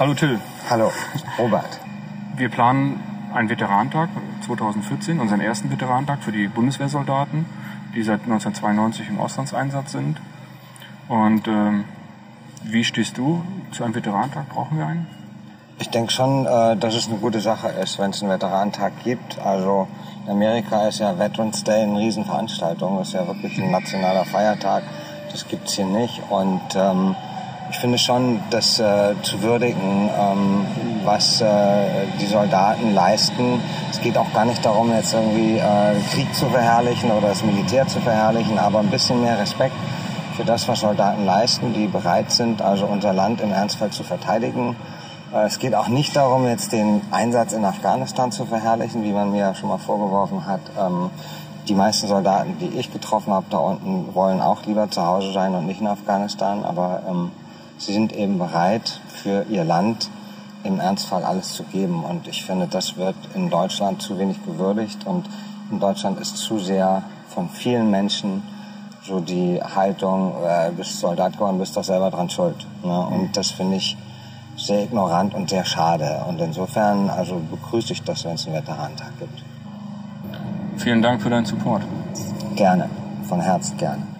Hallo Till. Hallo, Robert. Wir planen einen Veteranentag 2014, unseren ersten Veteranentag für die Bundeswehrsoldaten, die seit 1992 im Auslandseinsatz sind. Und ähm, wie stehst du zu einem Veteranentag? Brauchen wir einen? Ich denke schon, äh, dass es eine gute Sache ist, wenn es einen Veteranentag gibt. Also in Amerika ist ja Veterans Day eine Riesenveranstaltung. Das ist ja wirklich ein nationaler Feiertag. Das gibt's hier nicht. Und ähm, ich finde schon, das äh, zu würdigen, ähm, was äh, die Soldaten leisten. Es geht auch gar nicht darum, jetzt irgendwie äh, Krieg zu verherrlichen oder das Militär zu verherrlichen, aber ein bisschen mehr Respekt für das, was Soldaten leisten, die bereit sind, also unser Land im Ernstfall zu verteidigen. Äh, es geht auch nicht darum, jetzt den Einsatz in Afghanistan zu verherrlichen, wie man mir schon mal vorgeworfen hat. Ähm, die meisten Soldaten, die ich getroffen habe da unten, wollen auch lieber zu Hause sein und nicht in Afghanistan. Aber ähm, sie sind eben bereit, für ihr Land im Ernstfall alles zu geben. Und ich finde, das wird in Deutschland zu wenig gewürdigt. Und in Deutschland ist zu sehr von vielen Menschen so die Haltung, äh, bist Soldat geworden, bist doch selber dran schuld. Ne? Und das finde ich sehr ignorant und sehr schade. Und insofern also begrüße ich das, wenn es einen Veteranentag gibt. Vielen Dank für deinen Support. Gerne, von Herzen gerne.